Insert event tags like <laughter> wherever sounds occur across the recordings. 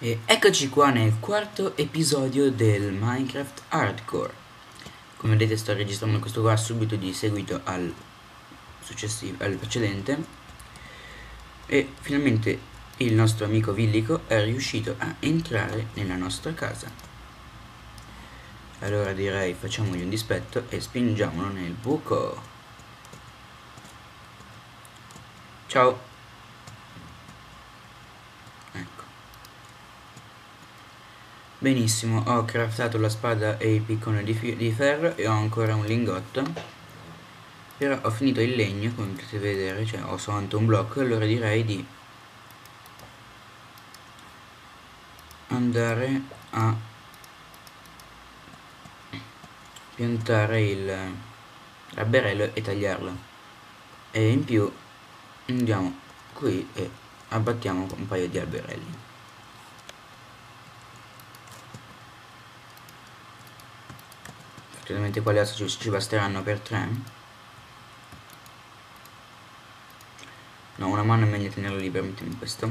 E eccoci qua nel quarto episodio del Minecraft Hardcore. Come vedete sto registrando questo qua subito di seguito al al precedente. E finalmente il nostro amico Villico è riuscito a entrare nella nostra casa. Allora direi facciamogli un dispetto e spingiamolo nel buco. Ciao. Benissimo, ho craftato la spada e il piccone di, di ferro e ho ancora un lingotto. Però ho finito il legno, come potete vedere, cioè ho soltanto un blocco, allora direi di andare a piantare il l'alberello e tagliarlo. E in più andiamo qui e abbattiamo un paio di alberelli. Chiaramente quali ci, ci basteranno per 3 No, una mano è meglio tenerla libera, mettiamo questo.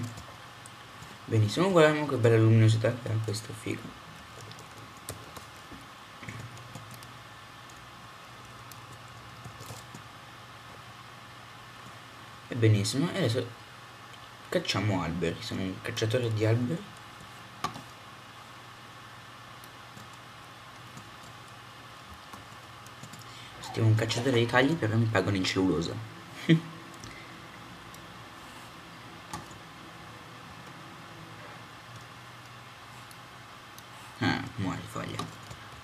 Benissimo, guardiamo che bella luminosità che ha questo figo. E benissimo, e adesso cacciamo alberi, sono un cacciatore di alberi Devo un cacciatore di tagli però mi pagano in cellulosa. <laughs> ah, muori foglia.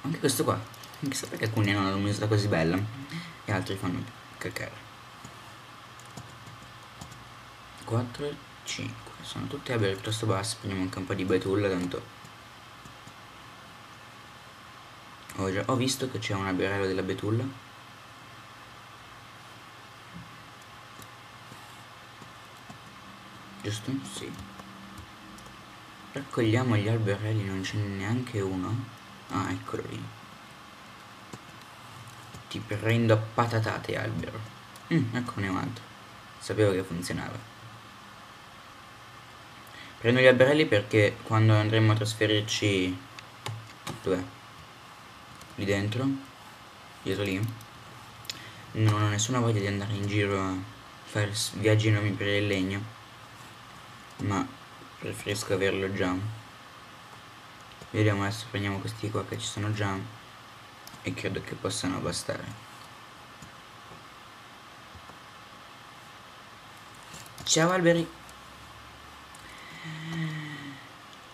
Anche questo qua. Chissà perché alcuni hanno una luminosità così bella e altri fanno cacare. 4 e 5. Sono tutti alberi piuttosto bassi. Prendiamo anche un po' di betulla tanto. Ho, già, ho visto che c'è un alberello della betulla. Giusto? Sì. Raccogliamo gli alberelli, non ce n'è neanche uno. Ah, eccolo lì. Ti prendo a patatate, albero. Mm, eccone un altro. Sapevo che funzionava. Prendo gli alberelli perché quando andremo a trasferirci... Dov'è? Lì dentro? Dietro lì? Non ho nessuna voglia di andare in giro a fare viaggi enormi per il legno ma preferisco averlo già vediamo adesso prendiamo questi qua che ci sono già e credo che possano bastare ciao alberi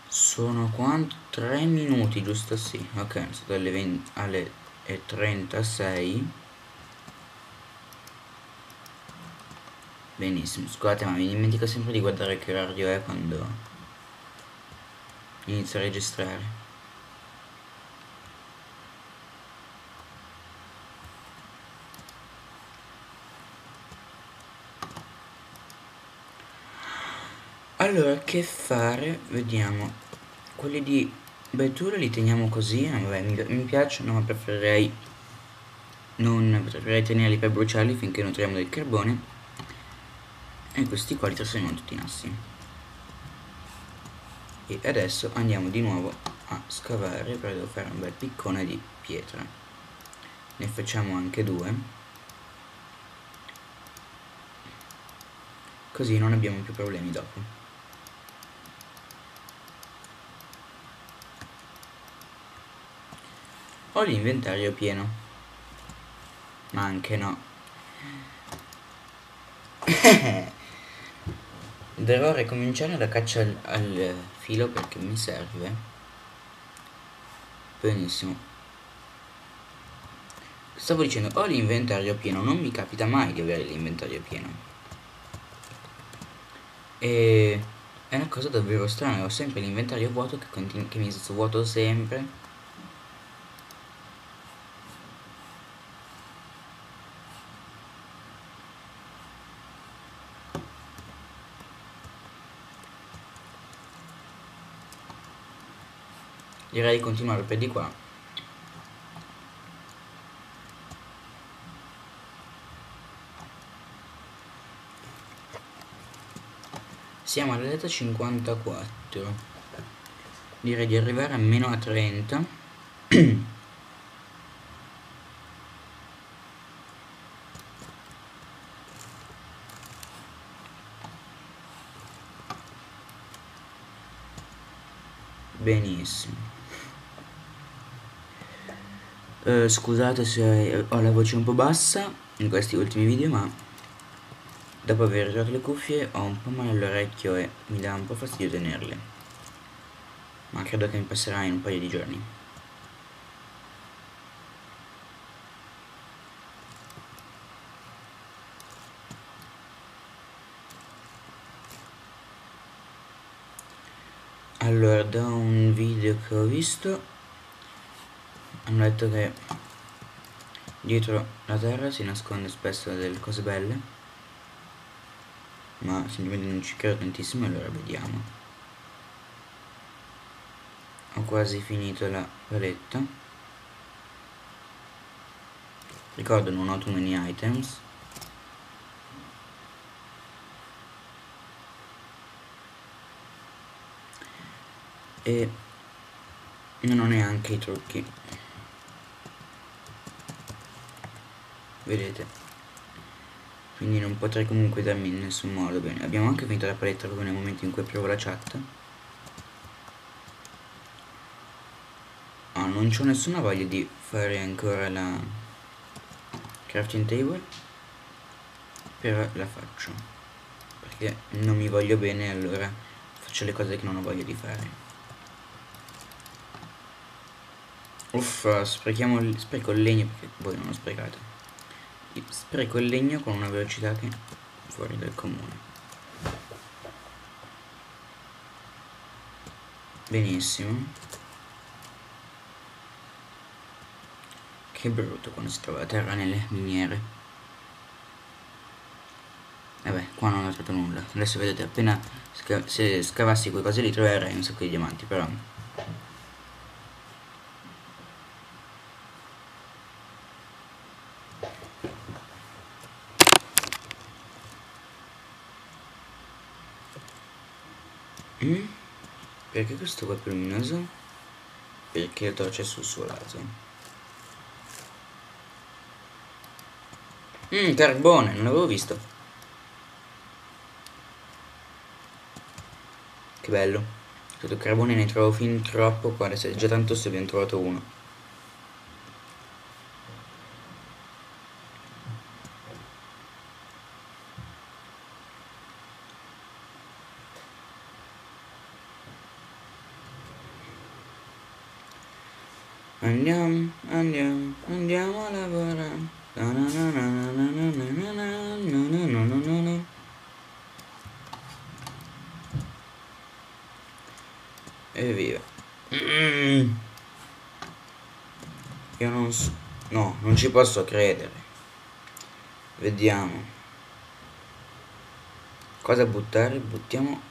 sono quanto? 3 minuti giusto? sì ok sono alle, 20, alle 36 Benissimo, scusate ma mi dimentico sempre di guardare che orario è quando inizio a registrare. Allora, che fare? Vediamo. Quelli di Betura li teniamo così, eh, vabbè, mi, mi piacciono, ma preferirei non preferirei tenerli per bruciarli finché nutriamo del carbone e questi qua li trasferiamo tutti in assi e adesso andiamo di nuovo a scavare per devo fare un bel piccone di pietra. Ne facciamo anche due. Così non abbiamo più problemi dopo. Ho l'inventario pieno. Ma anche no <laughs> Dovrò ricominciare la caccia al, al filo perché mi serve. Benissimo. Stavo dicendo, ho l'inventario pieno, non mi capita mai di avere l'inventario pieno. E è una cosa davvero strana, ho sempre l'inventario vuoto che, che mi vuoto sempre. Direi di continuare per di qua. Siamo alla lettera 54 direi di arrivare a meno a 30 <clears throat> benissimo uh, scusate se ho la voce un po' bassa in questi ultimi video ma dopo aver tirato le cuffie ho un po' male all'orecchio e mi dà un po' fastidio tenerle ma credo che mi passerà in un paio di giorni. Allora, da un video che ho visto hanno detto che dietro la terra si nasconde spesso delle cose belle ma semplicemente non ci credo tantissimo allora vediamo. Ho quasi finito la paletta. Ricordo non ho too many items. E non ho neanche i trucchi vedete. Quindi non potrei comunque darmi in nessun modo bene. Abbiamo anche finito la paletta proprio nel momento in cui provo la chat. Non ho nessuna voglia di fare ancora la crafting table. Però la faccio. Perché non mi voglio bene allora faccio le cose che non ho voglia di fare. Uff sprechiamo spreco il legno perché voi non lo sprecate spreco il legno con una velocità che fuori dal comune benissimo Che brutto quando si trova la terra nelle miniere. Vabbè, qua non ho trovato nulla. Adesso vedete, appena sca se scavassi quelle cose lì troverei un sacco di diamanti, però... Mm? Perché questo qua è più luminoso? Perché è sul suo lato. Mmm, carbone, non l'avevo visto. Che bello. Questo carbone ne trovo fin troppo qua, adesso è già tanto se abbiamo trovato uno. Andiamo, andiamo, andiamo a lavorare. E via. Io non so. No, non ci posso credere. Vediamo. Cosa buttare? Buttiamo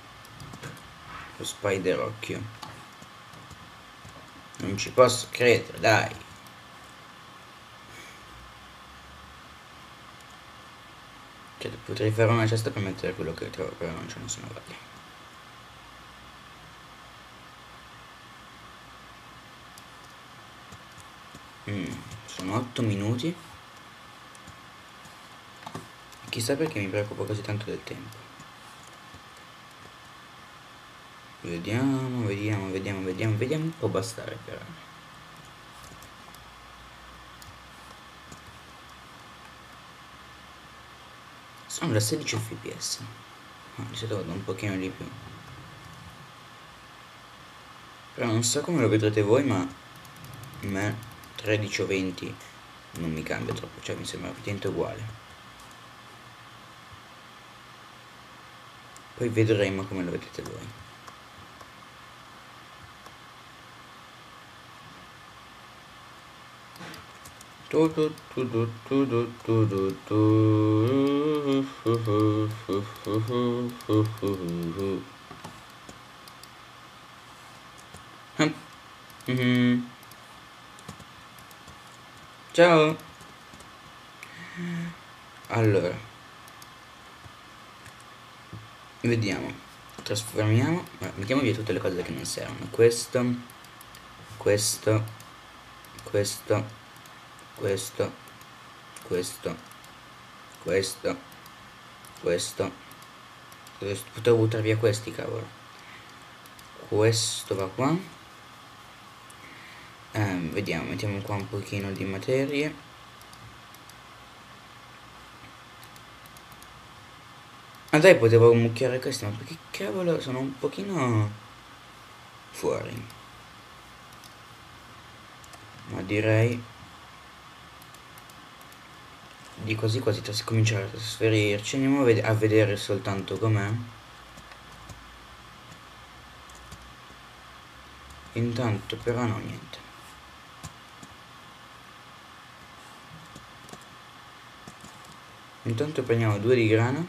lo spider occhio. Non ci posso credere, dai. Cioè, potrei fare una cesta per mettere quello che trovo, però non ce ne sono voglia. Mm, sono 8 minuti. Chissà perché mi preoccupo così tanto del tempo. Vediamo, vediamo, vediamo, vediamo, vediamo. Può bastare però. sono da 16 fps ma di solito vado un pochino di più però non so come lo vedrete voi ma a me 13 o 20 non mi cambia troppo cioè mi sembra praticamente uguale poi vedremo come lo vedete voi Ciao. Allora. Vediamo. Trasformiamo. Mettiamo via tutte le cose che non servono. Questo questo questo questo questo questo questo. Potevo buttare via questi cavolo. Questo va qua. Eh, vediamo mettiamo qua un pochino di materie. Ma dai, potevo mucchiare questi, ma perché cavolo sono un pochino fuori. Ma direi di così quasi cominciare a trasferirci. Andiamo a, ved a vedere soltanto com'è. Intanto però no niente. Intanto prendiamo due di grana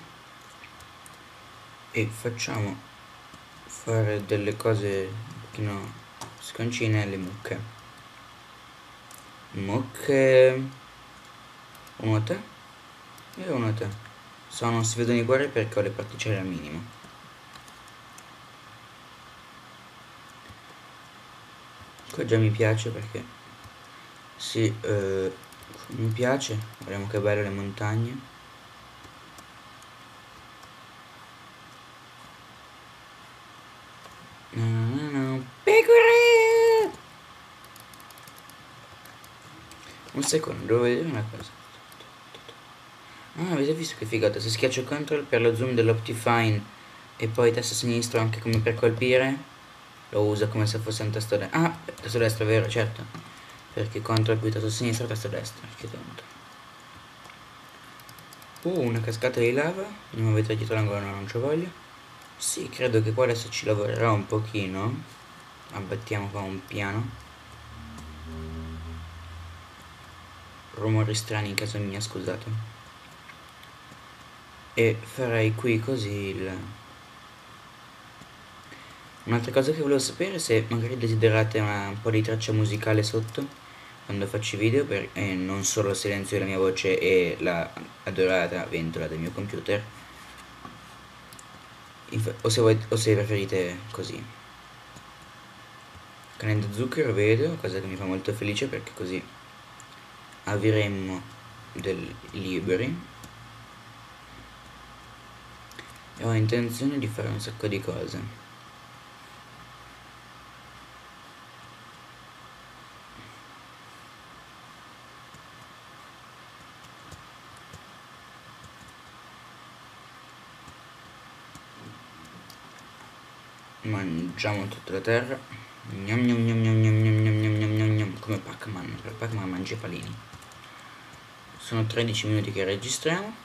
e facciamo fare delle cose un pochino sconcine alle mucche mucche uno a te? E uno a te. So non si vedono i cuori perché ho le particelle al minimo. Qua già mi piace perché sì eh, mi piace. Guardiamo che belle le montagne. Pecore! Un secondo, devo vedere una cosa. Ah, avete visto che figata? Se schiaccio CTRL per lo zoom dell'Optifine e poi tasto sinistro anche come per colpire, lo usa come se fosse un tasto destro. Ah, tasto destro, vero, certo. Perché CTRL più tasto sinistro, tasto destro. Che tonto. Uh, una cascata di lava. Andiamo a vedere dietro l'angolo, no, non ci voglio. Sì, credo che qua adesso ci lavorerò un pochino. Abbattiamo qua un piano. Rumori strani in casa mia, scusate. E farei qui così il... Un'altra cosa che volevo sapere se magari desiderate una, un po' di traccia musicale sotto quando faccio i video per, e non solo il silenzio della mia voce e la adorata ventola del mio computer. O se, voi, o se preferite così. Canendo zucchero vedo cosa che mi fa molto felice perché così avremmo del liberi e ho intenzione di fare un sacco di cose. Mangiamo tutta la terra. Gnam gnam gnam gnam gnam gnam gnam gnam gnam gnam gnam come Pac-Man. Per Pac-Man mangia i palini. Sono 13 minuti che registriamo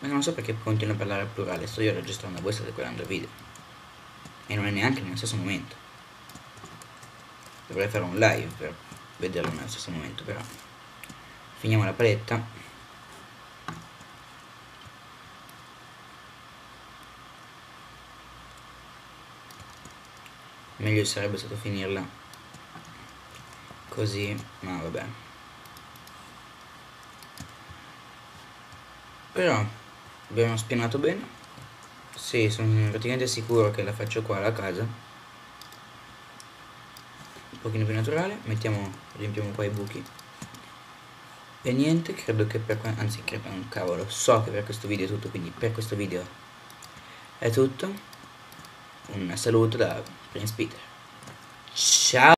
ma non so perché continuo a parlare al plurale sto io registrando voi state guardando il video. E non è neanche nello stesso momento. Dovrei fare un live per vederlo nello stesso momento però. Finiamo la paletta. Meglio sarebbe stato finirla così ma vabbè. Però abbiamo spianato bene. Sì, sono praticamente sicuro che la faccio qua alla casa. Un pochino più naturale mettiamo, riempiamo qua i buchi. E niente, credo che per anzi credo un cavolo, so che per questo video è tutto, quindi per questo video è tutto. Un saluto da Prince Peter. Ciao!